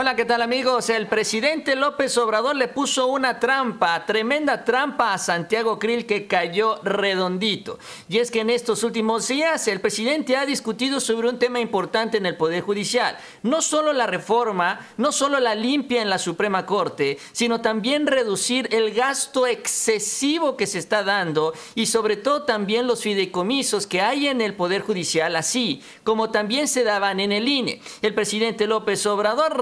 Hola, ¿qué tal amigos? El presidente López Obrador le puso una trampa, tremenda trampa a Santiago Krill que cayó redondito. Y es que en estos últimos días el presidente ha discutido sobre un tema importante en el Poder Judicial. No solo la reforma, no solo la limpia en la Suprema Corte, sino también reducir el gasto excesivo que se está dando y sobre todo también los fideicomisos que hay en el Poder Judicial, así como también se daban en el INE. El presidente López Obrador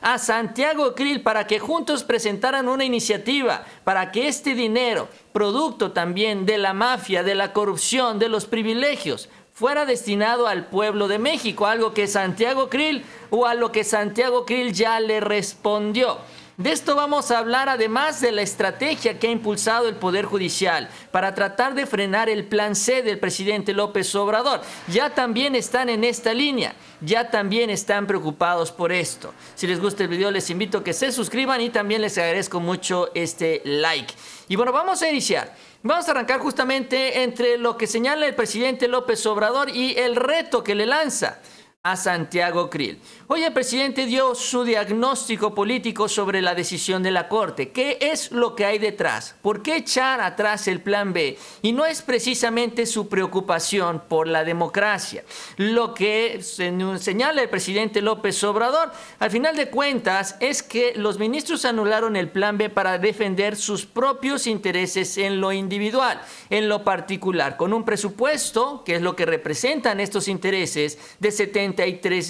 a Santiago Krill para que juntos presentaran una iniciativa para que este dinero, producto también de la mafia, de la corrupción, de los privilegios, fuera destinado al pueblo de México, algo que Santiago Krill o a lo que Santiago Krill ya le respondió. De esto vamos a hablar además de la estrategia que ha impulsado el Poder Judicial para tratar de frenar el plan C del presidente López Obrador. Ya también están en esta línea, ya también están preocupados por esto. Si les gusta el video les invito a que se suscriban y también les agradezco mucho este like. Y bueno, vamos a iniciar. Vamos a arrancar justamente entre lo que señala el presidente López Obrador y el reto que le lanza a Santiago Krill. Hoy el presidente dio su diagnóstico político sobre la decisión de la Corte. ¿Qué es lo que hay detrás? ¿Por qué echar atrás el plan B? Y no es precisamente su preocupación por la democracia. Lo que señala el presidente López Obrador, al final de cuentas, es que los ministros anularon el plan B para defender sus propios intereses en lo individual, en lo particular, con un presupuesto, que es lo que representan estos intereses, de 70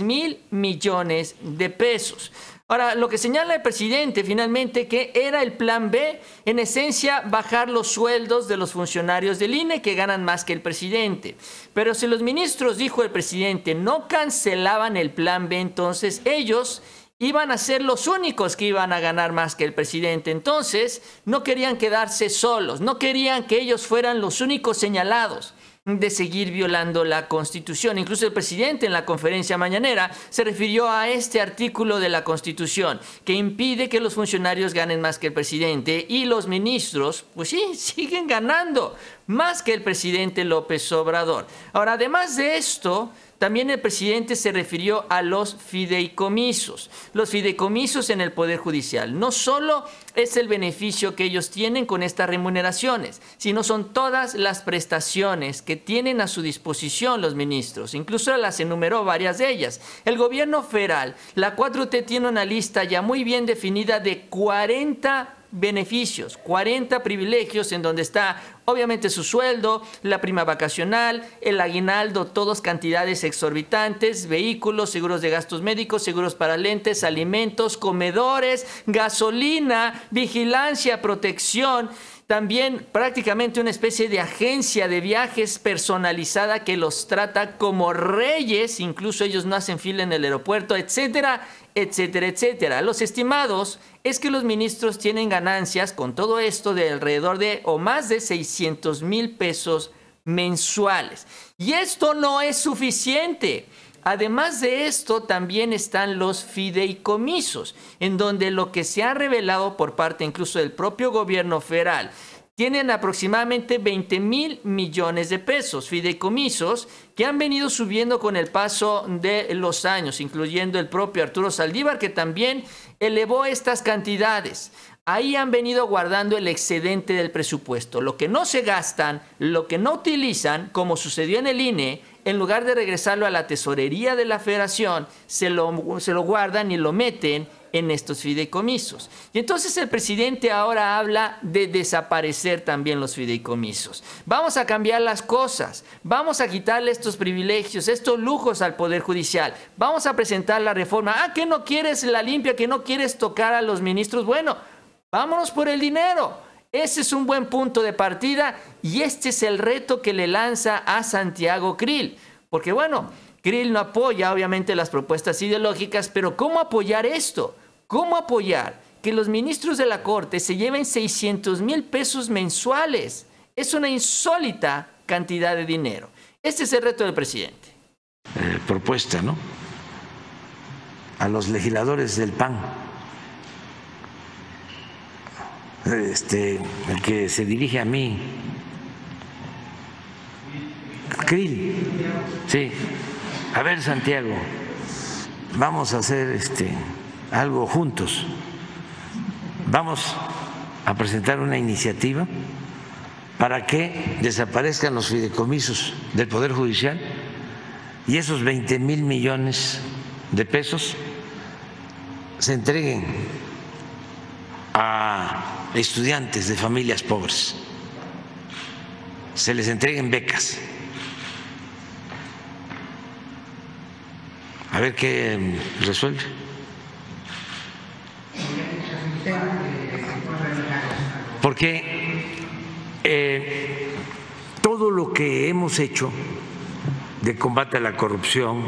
mil millones de pesos. Ahora, lo que señala el presidente finalmente que era el plan B, en esencia, bajar los sueldos de los funcionarios del INE que ganan más que el presidente. Pero si los ministros, dijo el presidente, no cancelaban el plan B, entonces ellos iban a ser los únicos que iban a ganar más que el presidente. Entonces, no querían quedarse solos, no querían que ellos fueran los únicos señalados de seguir violando la Constitución. Incluso el presidente en la conferencia mañanera se refirió a este artículo de la Constitución que impide que los funcionarios ganen más que el presidente y los ministros, pues sí, siguen ganando más que el presidente López Obrador. Ahora, además de esto, también el presidente se refirió a los fideicomisos. Los fideicomisos en el Poder Judicial. No solo es el beneficio que ellos tienen con estas remuneraciones, sino son todas las prestaciones que tienen a su disposición los ministros. Incluso las enumeró varias de ellas. El gobierno federal, la 4T tiene una lista ya muy bien definida de 40 beneficios, 40 privilegios en donde está obviamente su sueldo, la prima vacacional, el aguinaldo, todos cantidades exorbitantes, vehículos, seguros de gastos médicos, seguros para lentes, alimentos, comedores, gasolina, vigilancia, protección también prácticamente una especie de agencia de viajes personalizada que los trata como reyes, incluso ellos no hacen fila en el aeropuerto, etcétera, etcétera, etcétera. Los estimados es que los ministros tienen ganancias con todo esto de alrededor de o más de 600 mil pesos mensuales. Y esto no es suficiente. Además de esto, también están los fideicomisos, en donde lo que se ha revelado por parte incluso del propio gobierno federal tienen aproximadamente 20 mil millones de pesos, fideicomisos que han venido subiendo con el paso de los años, incluyendo el propio Arturo Saldívar, que también elevó estas cantidades. Ahí han venido guardando el excedente del presupuesto. Lo que no se gastan, lo que no utilizan, como sucedió en el INE, en lugar de regresarlo a la tesorería de la federación, se lo, se lo guardan y lo meten en estos fideicomisos. Y entonces el presidente ahora habla de desaparecer también los fideicomisos. Vamos a cambiar las cosas, vamos a quitarle estos privilegios, estos lujos al Poder Judicial, vamos a presentar la reforma. Ah, que no quieres la limpia, que no quieres tocar a los ministros. Bueno, vámonos por el dinero. Ese es un buen punto de partida y este es el reto que le lanza a Santiago Krill. Porque bueno, Krill no apoya obviamente las propuestas ideológicas, pero ¿cómo apoyar esto? ¿Cómo apoyar que los ministros de la Corte se lleven 600 mil pesos mensuales? Es una insólita cantidad de dinero. Este es el reto del presidente. Eh, propuesta, ¿no? A los legisladores del PAN, este, el que se dirige a mí, Krill, sí. A ver, Santiago, vamos a hacer este algo juntos. Vamos a presentar una iniciativa para que desaparezcan los fideicomisos del Poder Judicial y esos 20 mil millones de pesos se entreguen estudiantes de familias pobres, se les entreguen becas. A ver qué resuelve. Porque eh, todo lo que hemos hecho de combate a la corrupción,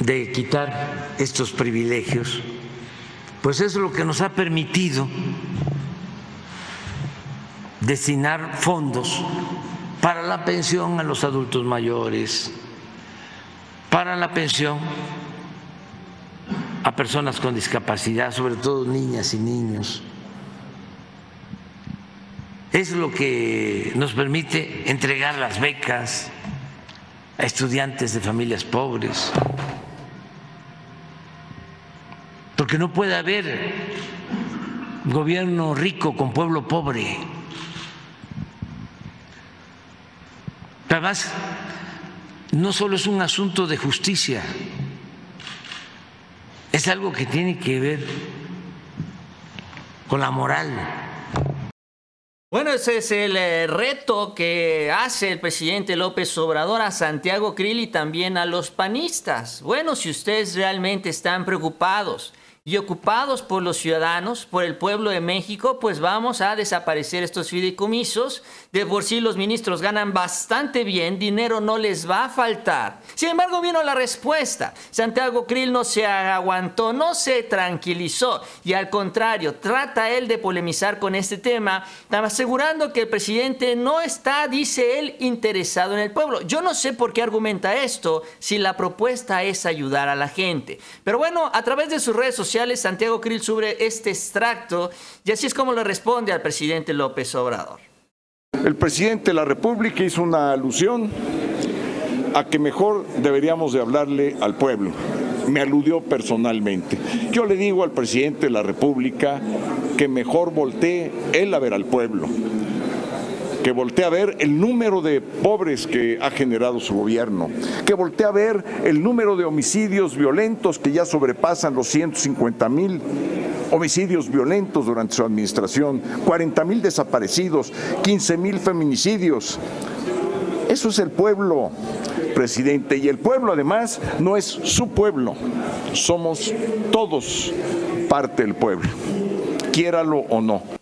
de quitar estos privilegios, pues es lo que nos ha permitido destinar fondos para la pensión a los adultos mayores, para la pensión a personas con discapacidad, sobre todo niñas y niños. Es lo que nos permite entregar las becas a estudiantes de familias pobres. Porque no puede haber gobierno rico con pueblo pobre. Además, no solo es un asunto de justicia, es algo que tiene que ver con la moral. Bueno, ese es el eh, reto que hace el presidente López Obrador a Santiago Krill y también a los panistas. Bueno, si ustedes realmente están preocupados y ocupados por los ciudadanos, por el pueblo de México, pues vamos a desaparecer estos fideicomisos. De por sí los ministros ganan bastante bien, dinero no les va a faltar. Sin embargo, vino la respuesta. Santiago Krill no se aguantó, no se tranquilizó y al contrario, trata él de polemizar con este tema, asegurando que el presidente no está, dice él, interesado en el pueblo. Yo no sé por qué argumenta esto si la propuesta es ayudar a la gente. Pero bueno, a través de sus redes sociales, Santiago Krill sube este extracto y así es como le responde al presidente López Obrador. El presidente de la República hizo una alusión a que mejor deberíamos de hablarle al pueblo. Me aludió personalmente. Yo le digo al presidente de la República que mejor voltee él a ver al pueblo que voltee a ver el número de pobres que ha generado su gobierno, que voltee a ver el número de homicidios violentos que ya sobrepasan los 150 mil homicidios violentos durante su administración, 40 mil desaparecidos, 15 mil feminicidios. Eso es el pueblo, presidente, y el pueblo además no es su pueblo, somos todos parte del pueblo, quiéralo o no.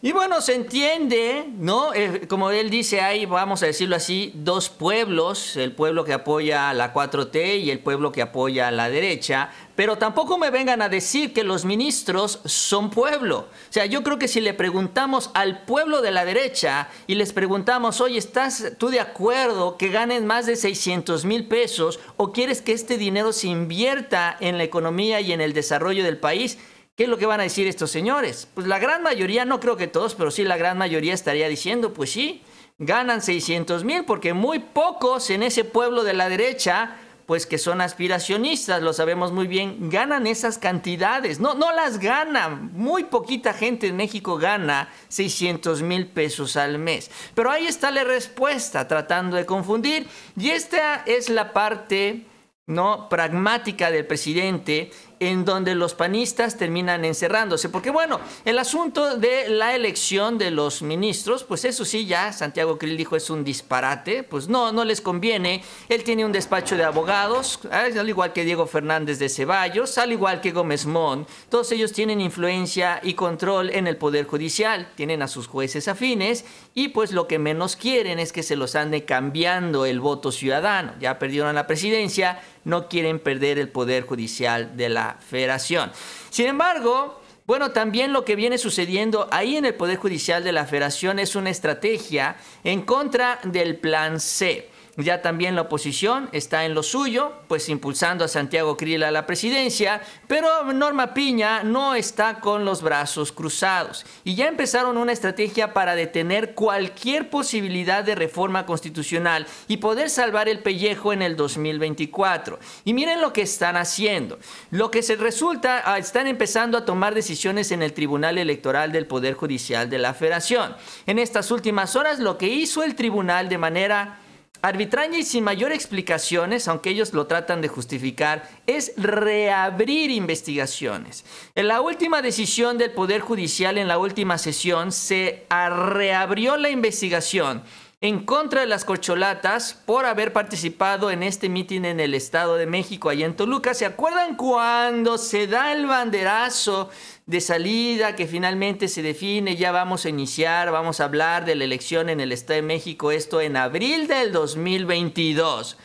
Y bueno, se entiende, ¿no? Eh, como él dice, hay, vamos a decirlo así, dos pueblos, el pueblo que apoya a la 4T y el pueblo que apoya a la derecha, pero tampoco me vengan a decir que los ministros son pueblo. O sea, yo creo que si le preguntamos al pueblo de la derecha y les preguntamos, oye, ¿estás tú de acuerdo que ganen más de 600 mil pesos o quieres que este dinero se invierta en la economía y en el desarrollo del país? ¿Qué es lo que van a decir estos señores? Pues la gran mayoría, no creo que todos, pero sí la gran mayoría estaría diciendo, pues sí, ganan 600 mil, porque muy pocos en ese pueblo de la derecha, pues que son aspiracionistas, lo sabemos muy bien, ganan esas cantidades. No, no las ganan. Muy poquita gente en México gana 600 mil pesos al mes. Pero ahí está la respuesta, tratando de confundir. Y esta es la parte no pragmática del presidente en donde los panistas terminan encerrándose. Porque bueno, el asunto de la elección de los ministros, pues eso sí, ya Santiago Krill dijo es un disparate, pues no, no les conviene. Él tiene un despacho de abogados, al igual que Diego Fernández de Ceballos, al igual que Gómez Mont. Todos ellos tienen influencia y control en el Poder Judicial, tienen a sus jueces afines y pues lo que menos quieren es que se los ande cambiando el voto ciudadano. Ya perdieron la presidencia, no quieren perder el Poder Judicial de la federación. Sin embargo, bueno, también lo que viene sucediendo ahí en el Poder Judicial de la Federación es una estrategia en contra del Plan C. ya también la oposición está en lo suyo, pues impulsando a Santiago Krill a la presidencia, pero Norma Piña no está con los brazos cruzados y ya empezaron una estrategia para detener cualquier posibilidad de reforma constitucional y poder salvar el pellejo en el 2024. Y miren lo que están haciendo. Lo que se resulta, ah, están empezando a tomar decisiones en el Tribunal Electoral del Poder Judicial de la Federación. En estas últimas horas lo que hizo el tribunal de manera arbitraria y sin mayor explicaciones, aunque ellos lo tratan de justificar, es reabrir investigaciones. En la última decisión del Poder Judicial, en la última sesión, se reabrió la investigación en contra de las corcholatas por haber participado en este mitin en el Estado de México, allá en Toluca. ¿Se acuerdan cuando se da el banderazo de salida que finalmente se define? Ya vamos a iniciar, vamos a hablar de la elección en el Estado de México, esto en abril del 2022.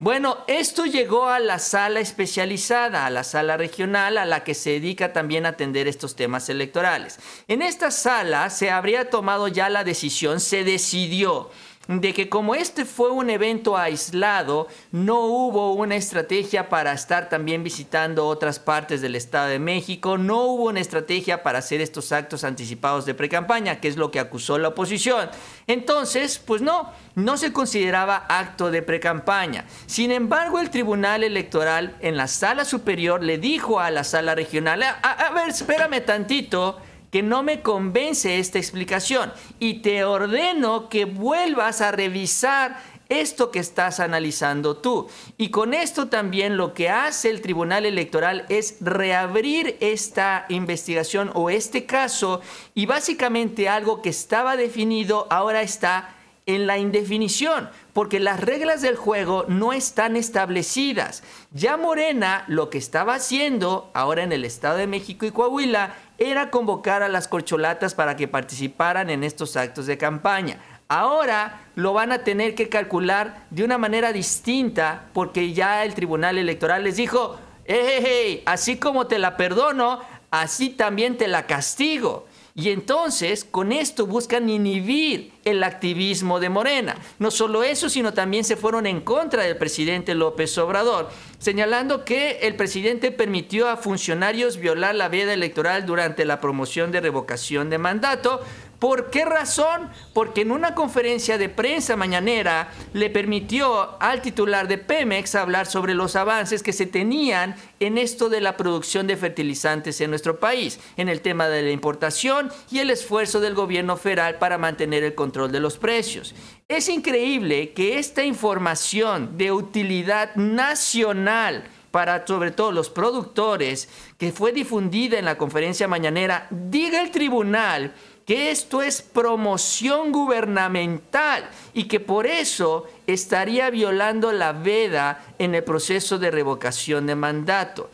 Bueno, esto llegó a la sala especializada, a la sala regional, a la que se dedica también a atender estos temas electorales. En esta sala se habría tomado ya la decisión, se decidió de que como este fue un evento aislado, no hubo una estrategia para estar también visitando otras partes del Estado de México, no hubo una estrategia para hacer estos actos anticipados de precampaña, que es lo que acusó la oposición. Entonces, pues no, no se consideraba acto de precampaña. Sin embargo, el Tribunal Electoral en la sala superior le dijo a la sala regional, a, a ver, espérame tantito, que no me convence esta explicación y te ordeno que vuelvas a revisar esto que estás analizando tú. Y con esto también lo que hace el Tribunal Electoral es reabrir esta investigación o este caso y básicamente algo que estaba definido ahora está en la indefinición, porque las reglas del juego no están establecidas. Ya Morena lo que estaba haciendo ahora en el Estado de México y Coahuila era convocar a las corcholatas para que participaran en estos actos de campaña. Ahora lo van a tener que calcular de una manera distinta porque ya el Tribunal Electoral les dijo, hey, así como te la perdono, así también te la castigo. Y entonces con esto buscan inhibir el activismo de Morena. No solo eso, sino también se fueron en contra del presidente López Obrador, señalando que el presidente permitió a funcionarios violar la veda electoral durante la promoción de revocación de mandato, ¿Por qué razón? Porque en una conferencia de prensa mañanera le permitió al titular de Pemex hablar sobre los avances que se tenían en esto de la producción de fertilizantes en nuestro país, en el tema de la importación y el esfuerzo del gobierno federal para mantener el control de los precios. Es increíble que esta información de utilidad nacional para sobre todo los productores, que fue difundida en la conferencia mañanera, diga el tribunal que esto es promoción gubernamental y que por eso estaría violando la veda en el proceso de revocación de mandato.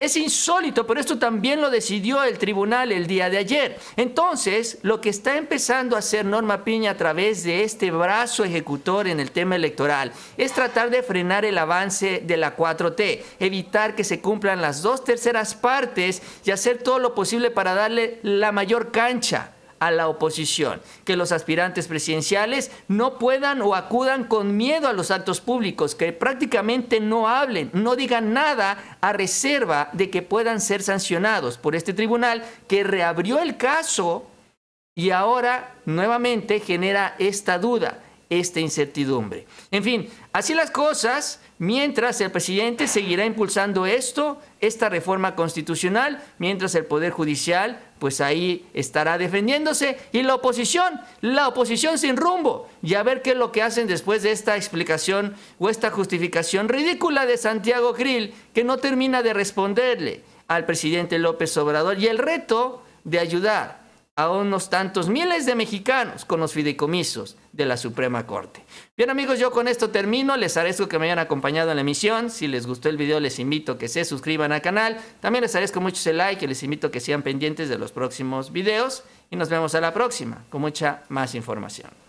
Es insólito, pero esto también lo decidió el tribunal el día de ayer. Entonces, lo que está empezando a hacer Norma Piña a través de este brazo ejecutor en el tema electoral es tratar de frenar el avance de la 4T, evitar que se cumplan las dos terceras partes y hacer todo lo posible para darle la mayor cancha a la oposición, que los aspirantes presidenciales no puedan o acudan con miedo a los actos públicos, que prácticamente no hablen, no digan nada a reserva de que puedan ser sancionados por este tribunal que reabrió el caso y ahora nuevamente genera esta duda, esta incertidumbre. En fin, así las cosas, mientras el presidente seguirá impulsando esto, esta reforma constitucional, mientras el Poder Judicial pues ahí estará defendiéndose. Y la oposición, la oposición sin rumbo. Y a ver qué es lo que hacen después de esta explicación o esta justificación ridícula de Santiago Grill, que no termina de responderle al presidente López Obrador. Y el reto de ayudar a unos tantos miles de mexicanos con los fideicomisos de la Suprema Corte. Bien amigos, yo con esto termino. Les agradezco que me hayan acompañado en la emisión. Si les gustó el video, les invito a que se suscriban al canal. También les agradezco mucho ese like y les invito a que sean pendientes de los próximos videos. Y nos vemos a la próxima con mucha más información.